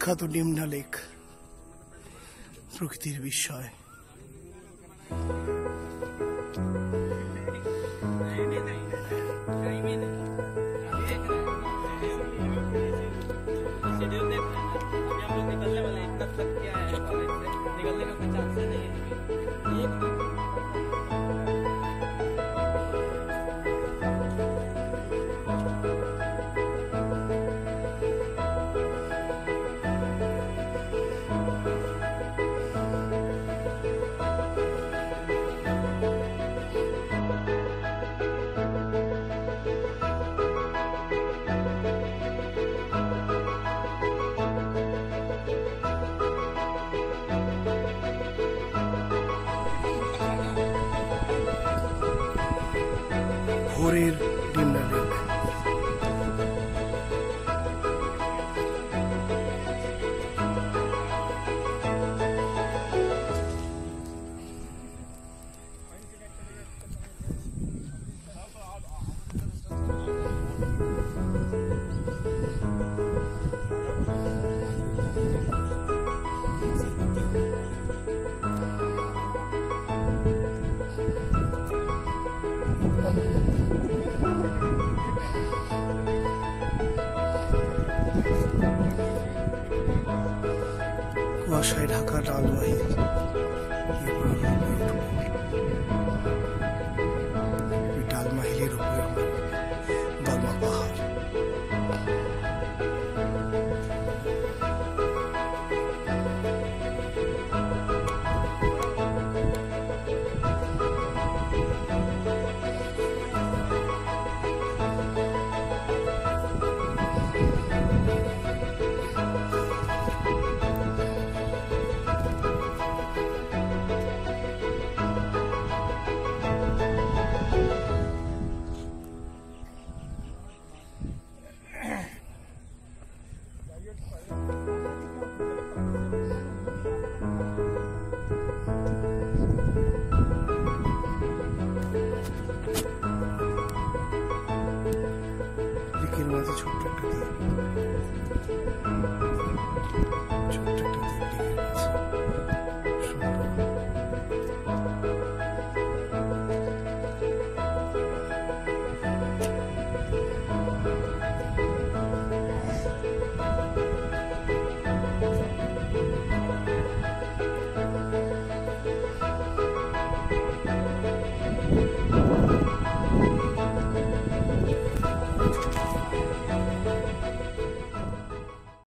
বিখ্যাত নিম্না লেক প্রকৃতির বিস্ময় शेड्यूल देख रहे हैं अभी हम लोग निकलने वाले हैं इतना थक गया है कॉलेज से निकलने का कोई चांस नहीं है ভোরের ডিনারে Thank you. বাসায় ঢাকা ডালবাহী 이렇게 일어나서 좋겠거든.